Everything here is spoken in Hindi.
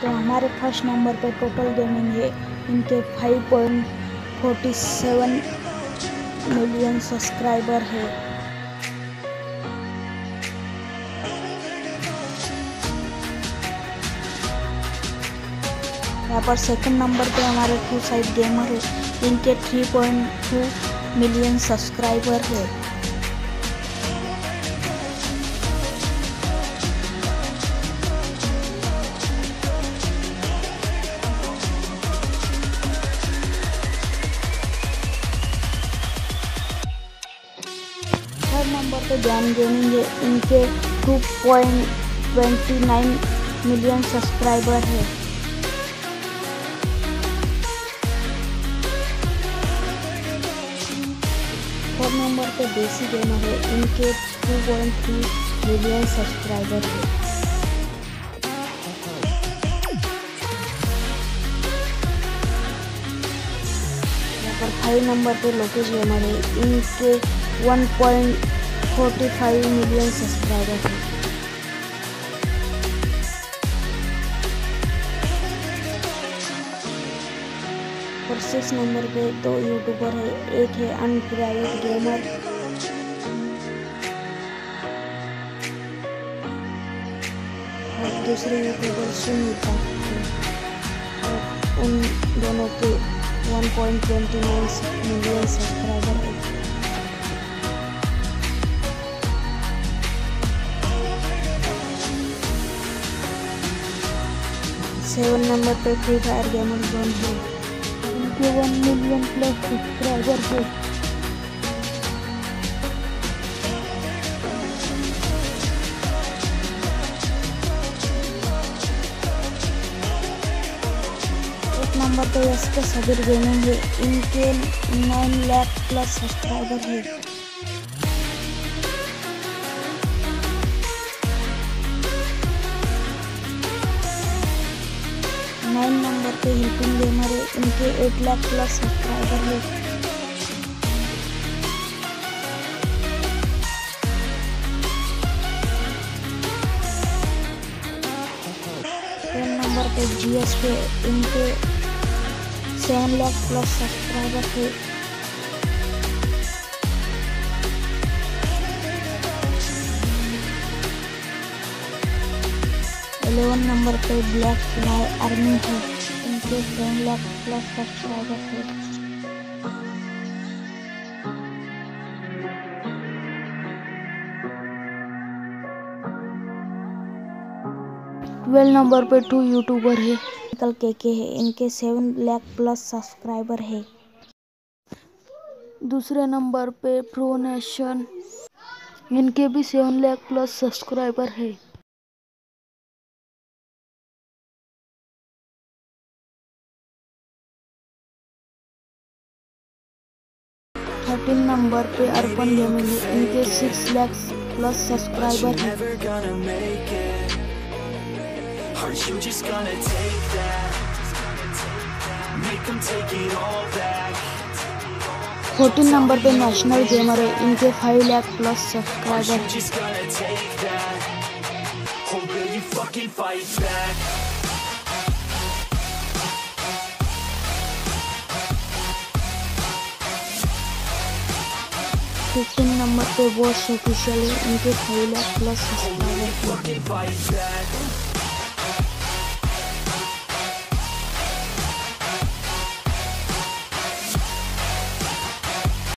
तो हमारे फ़र्स्ट नंबर पे टोटल गेमिंग है इनके 5.47 मिलियन सब्सक्राइबर है। यहाँ पर सेकंड नंबर पे हमारे टू साइड गेमर है। इनके 3.2 मिलियन सब्सक्राइबर है। नंबर पे ज्ञान गेमिंग है इनके 2.29 मिलियन सब्सक्राइबर है। फोर्थ नंबर पे देसी गेमर है। इनके 2.3 मिलियन सब्सक्राइबर है। पर फाइव नंबर पे लोकेश गेमर है। इनके 1.45 मिलियन सब्सक्राइबर है और सिक्स नंबर पे दो यूट्यूबर है, एक है अनप्राइवेट गेमर और दूसरे यूट्यूबर सुनीता और उन दोनों के 1.29 मिलियन सब्सक्राइबर है। सेवन नंबर पे फ्री फायर गेमर जोन है। उनके वन मिलियन प्लस सब्सक्राइबर है। एक नंबर पे एस के सबीर गेमिंग है। इनके नाइन लाख प्लस सब्सक्राइबर है। पे हिपिंग गेमर है, इनके एट लाख प्लस सब्सक्राइबर है। नंबर पे जीएस पे इनके सेवन लाख प्लस सब्सक्राइबर है। एलेवन नंबर पे ब्लैक फ्लाई आर्मी है। इनके सेवन लाख प्लस सब्सक्राइबर है ट्वेल्व नंबर पे टू यूट्यूबर है। निकल के के है। इनके सेवन लाख प्लस सब्सक्राइबर है। दूसरे नंबर पे प्रो नेशन इनके भी सेवन लाख प्लस सब्सक्राइबर है। थर्टीन नंबर पे अर्पण गेमिंग इनके सिक्स लाख प्लस सब्सक्राइबर है never gonna make it? Are you just gonna take that? Make them take it all back. Fourteen number पे नेशनल गेमर है इनके five lakh plus subscriber just fifteen number पे बॉस ऑफिशियल है इनके फाइव लाख प्लस सब्सक्राइबर